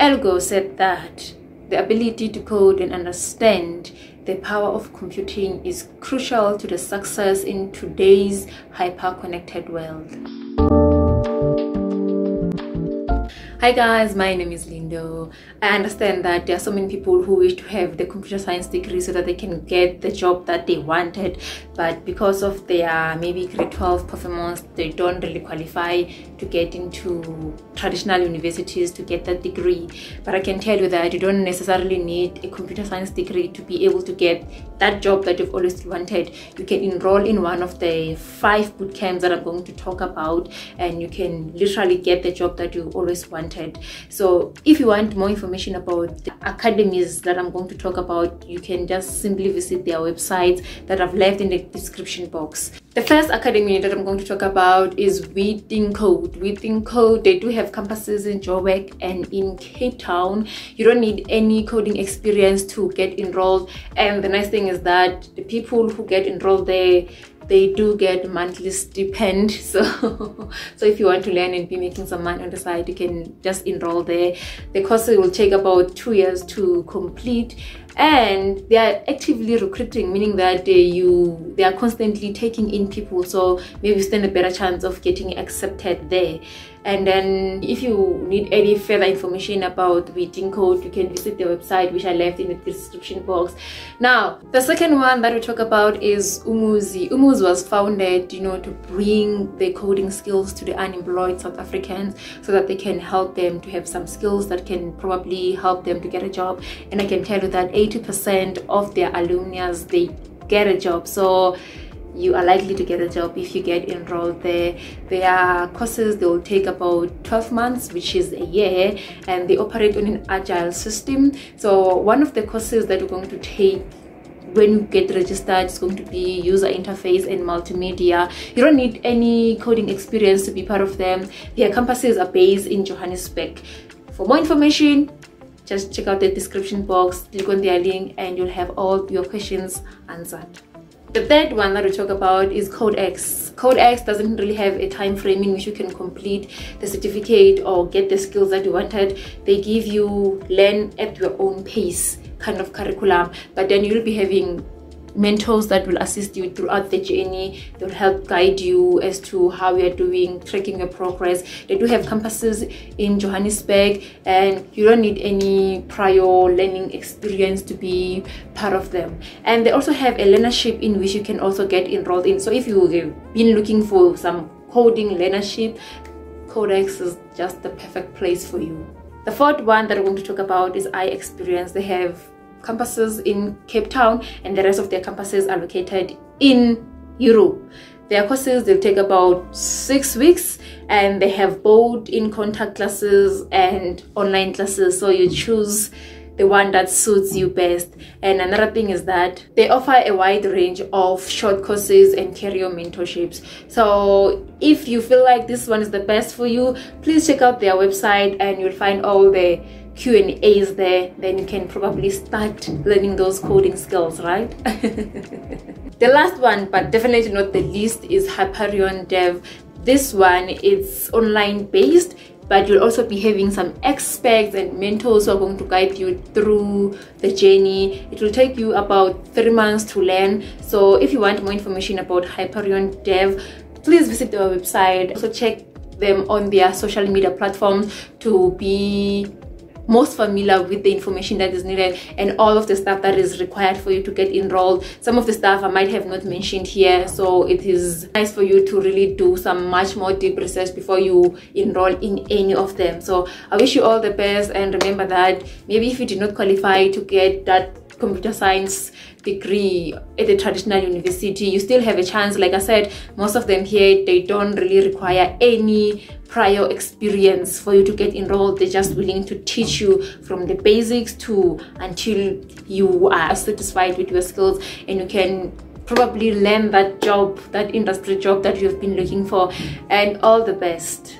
Al Gore said that the ability to code and understand the power of computing is crucial to the success in today's hyper-connected world. Hi guys, my name is Lindo. I understand that there are so many people who wish to have the computer science degree so that they can get the job that they wanted, but because of their maybe grade 12 performance, they don't really qualify to get into traditional universities to get that degree. But I can tell you that you don't necessarily need a computer science degree to be able to get that job that you've always wanted. You can enroll in one of the five boot camps that I'm going to talk about, and you can literally get the job that you always wanted wanted so if you want more information about the academies that i'm going to talk about you can just simply visit their websites that i've left in the description box. The first academy that i'm going to talk about is WeThinkCode. We think code they do have campuses in joburg and in cape town. You don't need any coding experience to get enrolled. And the nice thing is that the people who get enrolled there they do get monthly stipend. So so if you want to learn and be making some money on the side you can just enroll there. The course will take about two years to complete. And they are actively recruiting meaning that they you they are constantly taking in people. So maybe stand a better chance of getting accepted there and then if you need any further information about WeThinkCode you can visit the website which I left in the description box. Now the second one that we talk about is Umuzi. Umuzi was founded you know to bring the coding skills to the unemployed South Africans so that they can help them to have some skills that can probably help them to get a job. And I can tell you that 80% of their alumni they get a job. So you are likely to get a job if you get enrolled there. There are courses they will take about 12 months, which is a year, and they operate on an agile system. So one of the courses that we're going to take when you get registered it's going to be user interface and multimedia you don't need any coding experience to be part of them their campuses are based in johannesburg for more information just check out the description box click on their link and you'll have all your questions answered the third one that we talk about is Codex. Codex doesn't really have a time frame in which you can complete the certificate or get the skills that you wanted. They give you learn at your own pace kind of curriculum, but then you'll be having mentors that will assist you throughout the journey. They'll help guide you as to how you're doing tracking your progress. They do have campuses in johannesburg and you don't need any prior learning experience to be part of them. And they also have a learnership in which you can also get enrolled in. So if you've been looking for some coding learnership codex is just the perfect place for you. The fourth one that i'm going to talk about is IXperience. they have campuses in Cape Town and the rest of their campuses are located in Europe. Their courses will take about six weeks and they have both in contact classes and online classes. So you choose the one that suits you best. And another thing is that they offer a wide range of short courses and career mentorships. So if you feel like this one is the best for you, please check out their website and you'll find all the Q&As there, then you can probably start learning those coding skills, right? the last one, but definitely not the least, is HyperionDev. This one is online based, but you'll also be having some experts and mentors who are going to guide you through the journey. It will take you about three months to learn. So if you want more information about HyperionDev, please visit our website. Also check them on their social media platforms to be most familiar with the information that is needed and all of the stuff that is required for you to get enrolled. Some of the stuff i might have not mentioned here so it is nice for you to really do some much more deep research before you enroll in any of them. So i wish you all the best and remember that maybe if you did not qualify to get that computer science degree at the traditional university you still have a chance. Like i said most of them here they don't really require any prior experience for you to get enrolled. They're just willing to teach you from the basics to until you are satisfied with your skills. And you can probably land that job that industry job that you've been looking for. And all the best